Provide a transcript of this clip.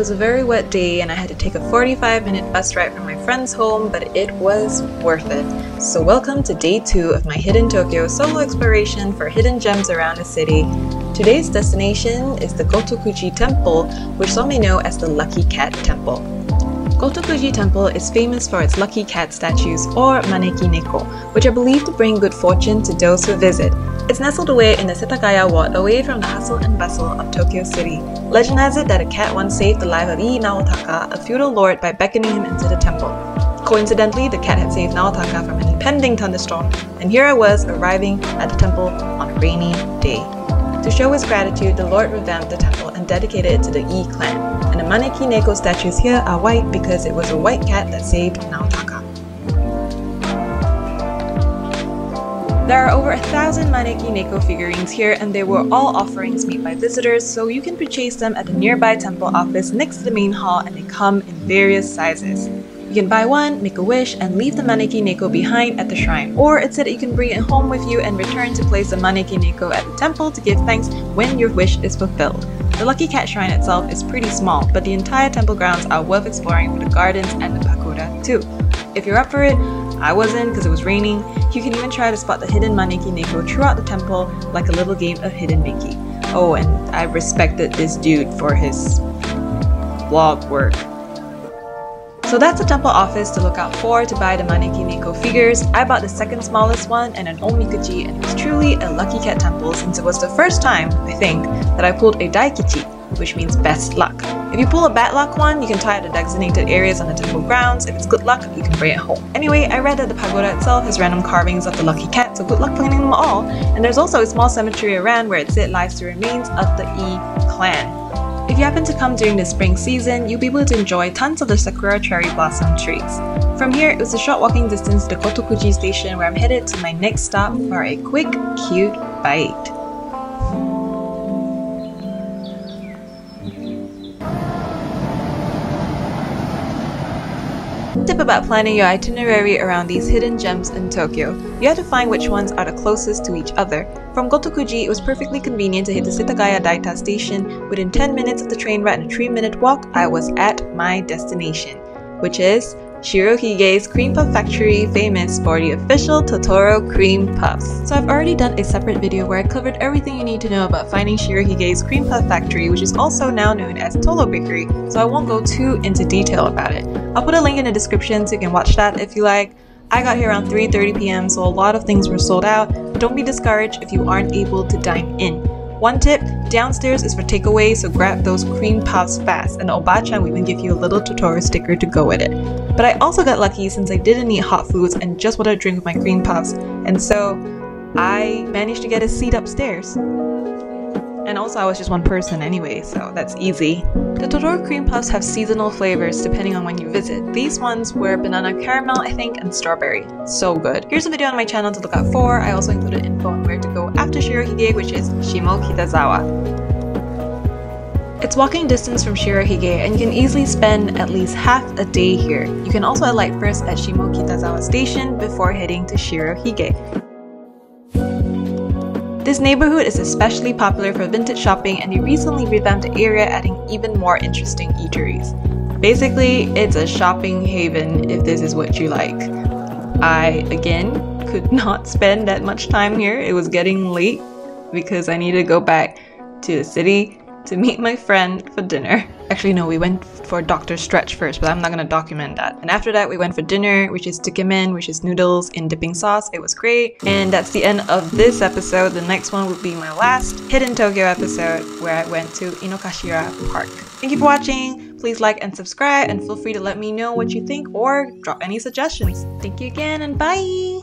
was a very wet day and I had to take a 45 minute bus ride from my friend's home, but it was worth it. So, welcome to day two of my Hidden Tokyo solo exploration for hidden gems around the city. Today's destination is the Gotokuji Temple, which some may know as the Lucky Cat Temple. Gotokuji Temple is famous for its lucky cat statues, or maneki neko, which are believed to bring good fortune to those who visit. It's nestled away in the Setagaya ward, away from the hustle and bustle of Tokyo City. Legend has it that a cat once saved the life of Ii Naotaka, a feudal lord, by beckoning him into the temple. Coincidentally, the cat had saved Naotaka from an impending thunderstorm, and here I was arriving at the temple on a rainy day. To show his gratitude, the Lord revamped the temple and dedicated it to the Ii clan, and the Maneki Neko statues here are white because it was a white cat that saved Naotaka. There are over a thousand Maneki Neko figurines here and they were all offerings made by visitors so you can purchase them at the nearby temple office next to the main hall and they come in various sizes. You can buy one, make a wish, and leave the Maneki Neko behind at the shrine, or it's said that you can bring it home with you and return to place the Maneki Neko at the temple to give thanks when your wish is fulfilled. The Lucky Cat Shrine itself is pretty small, but the entire temple grounds are worth exploring for the gardens and the pagoda too. If you're up for it, I wasn't because it was raining. You can even try to spot the hidden Maneki Neko throughout the temple like a little game of hidden Mickey. Oh, and I respected this dude for his vlog work. So that's a temple office to look out for to buy the Maneki Neko figures. I bought the second smallest one and an omikuji and it was truly a lucky cat temple since it was the first time, I think, that I pulled a daikichi, which means best luck. If you pull a bad luck one, you can tie it to designated areas on the temple grounds. If it's good luck, you can bring it home. Anyway, I read that the pagoda itself has random carvings of the lucky cat, so good luck finding them all. And there's also a small cemetery around where it said lies the remains of the Ii clan. If you happen to come during the spring season, you'll be able to enjoy tons of the sakura cherry blossom trees. From here, it was a short walking distance to the Gotokuji station where I'm headed to my next stop for a quick, cute bite. Tip about planning your itinerary around these hidden gems in Tokyo. You have to find which ones are the closest to each other. From Gotokuji, it was perfectly convenient to hit the Setagaya Daita station. Within 10 minutes of the train ride and a 3 minute walk, I was at my destination, which is Shirohige's Cream Puff Factory, famous for the official Totoro cream puffs. So I've already done a separate video where I covered everything you need to know about finding Shirohige's Cream Puff Factory, which is also now known as Tolo Bakery, so I won't go too into detail about it. I'll put a link in the description so you can watch that if you like. I got here around 3.30 p.m. so a lot of things were sold out, but don't be discouraged if you aren't able to dine in. One tip, downstairs is for takeaway, so grab those cream puffs fast, and Obachan will even give you a little Totoro sticker to go with it. But I also got lucky since I didn't eat hot foods and just wanted to drink with my cream puffs, and so I managed to get a seat upstairs. And also I was just one person anyway, so that's easy. The Totoro cream puffs have seasonal flavors depending on when you visit. These ones were banana caramel, I think, and strawberry. So good. Here's a video on my channel to look out for. I also included info on where to go after Shirohige, which is Shimokitazawa. It's walking distance from Shirohige and you can easily spend at least half a day here. You can also alight first at Shimokitazawa station before heading to Shirohige. This neighborhood is especially popular for vintage shopping and they recently revamped the area adding even more interesting eateries. Basically, it's a shopping haven if this is what you like. I, again, could not spend that much time here. It was getting late because I needed to go back to the city to meet my friend for dinner. Actually, no, we went for Dr. Stretch first, but I'm not gonna document that. And after that, we went for dinner, which is tsukemen, which is noodles in dipping sauce. It was great. And that's the end of this episode. The next one will be my last Hidden Tokyo episode where I went to Inokashira Park. Thank you for watching. Please like and subscribe, and feel free to let me know what you think or drop any suggestions. Thank you again, and bye!